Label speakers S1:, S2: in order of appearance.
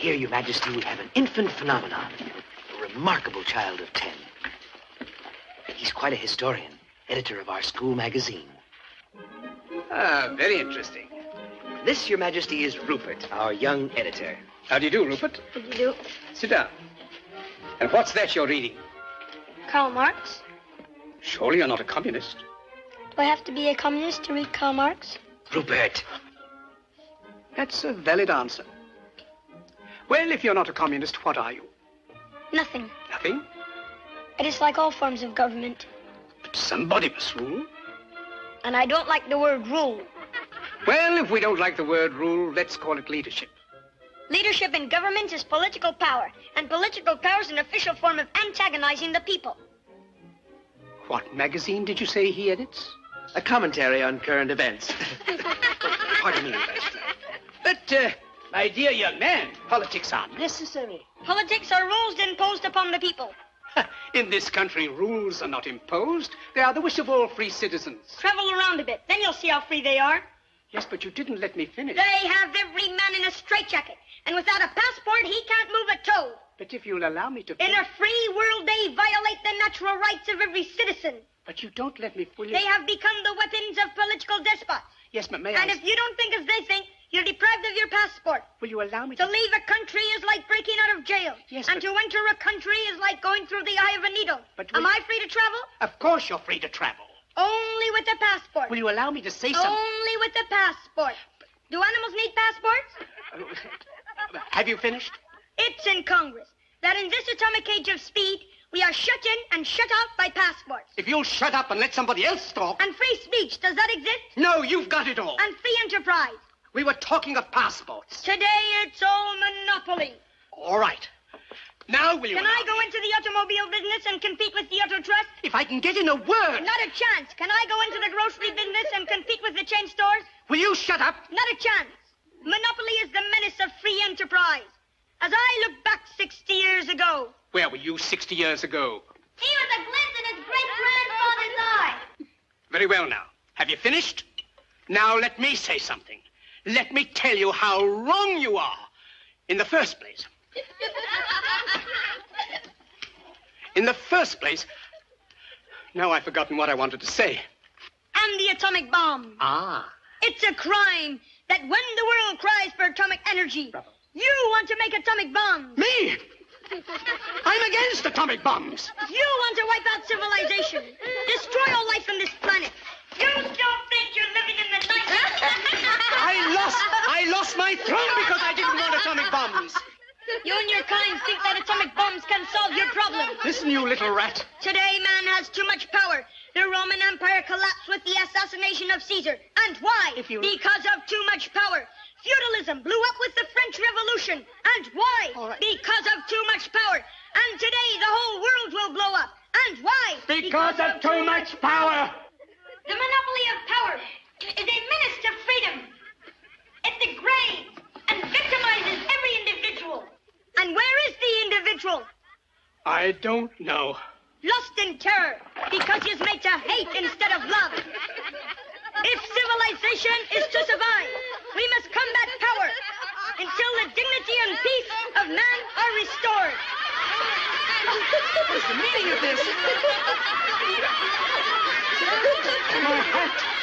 S1: Here, Your Majesty, we have an infant phenomenon, a remarkable child of ten. He's quite a historian, editor of our school magazine.
S2: Ah, very interesting.
S1: This, Your Majesty, is Rupert, our young editor.
S2: How do you do, Rupert?
S3: How do you do?
S2: Sit down. And what's that you're reading?
S3: Karl Marx?
S2: Surely you're not a communist.
S3: Do I have to be a communist to read Karl Marx?
S1: Rupert,
S2: That's a valid answer. Well, if you're not a communist, what are you?
S3: Nothing.
S2: Nothing?
S3: I dislike all forms of government.
S2: But somebody must rule.
S3: And I don't like the word rule.
S2: Well, if we don't like the word rule, let's call it leadership.
S3: Leadership in government is political power, and political power is an official form of antagonizing the people.
S2: What magazine did you say he edits?
S1: a commentary on current events.
S2: Pardon me, Ambassador. But, uh, my dear young man, politics are necessary.
S3: Politics are rules imposed upon the people.
S2: In this country, rules are not imposed. They are the wish of all free citizens.
S3: Travel around a bit, then you'll see how free they are.
S2: Yes, but you didn't let me finish.
S3: They have every man in a straitjacket, and without a passport, he can't move a toe.
S2: But if you'll allow me to
S3: In a free world, they violate the natural rights of every citizen.
S2: But you don't let me fully...
S3: They have become the weapons of political despots.
S2: Yes, but may
S3: And
S2: I...
S3: if you don't think as they think, you're deprived of your passport.
S2: Will you allow me
S3: To
S2: to...
S3: leave a country is like breaking out of jail.
S2: Yes,
S3: and
S2: but-
S3: to enter a country is like going through the eye of a needle.
S2: But
S3: Am I free to travel?
S2: Of course you're free to travel.
S3: Only with a passport.
S2: Will you allow me to say something?
S3: Only with a passport. Do animals need passports?
S2: Have you finished?
S3: It's in Congress that in this atomic age of speed, we are shut in and shut out by passports.
S2: If you'll shut up and let somebody else talk...
S3: And free speech, does that exist?
S2: No, you've got it all.
S3: And free enterprise.
S2: We were talking of passports.
S3: Today, it's all monopoly.
S2: All right. Now will you...
S3: Can I go
S2: me-
S3: into the automobile business and compete with the Auto Trust?
S2: If I can get in a word...
S3: Not a chance. Can I go into the grocery business and compete with the chain stores?
S2: Will you shut up?
S3: Not a chance. Monopoly is the menace of free enterprise. As I look back 60 years ago,
S2: Where were you 60 years ago?
S3: he was a glint in his great grandfather's eye.
S2: Very well now. Have you finished? Now let me say something. Let me tell you how wrong you are. In the first place. In the first place. Now I've forgotten what I wanted to say.
S3: And the atomic bomb.
S2: Ah.
S3: It's a crime that when the world cries for atomic energy,
S2: Bravo.
S3: you want to make atomic bombs.
S2: Me? I'm against atomic bombs.
S3: You want to wipe out civilization, destroy all life on this planet. You don't think you're living in the night?
S2: I lost. I lost my throne because I didn't want atomic bombs.
S3: You and your kind think that atomic bombs can solve your problem.
S2: Listen, you little rat.
S3: Today, man has too much power. The Roman Empire collapsed with the assassination of Caesar. And why?
S2: If you-
S3: Because of too much power. Feudalism blew up with the French Revolution. And why?
S2: Right.
S3: Because of too much power. And today, the whole world will blow up. And why?
S2: Because of too much power.
S3: The monopoly of power is a menace to freedom. It degrades and victimizes every individual. And where is the individual?
S2: I don't know.
S3: Lost in terror because he is made to hate instead of love. If civilization is to survive, we must combat power until the dignity and peace of man are restored.
S2: What is the meaning of this? My hat.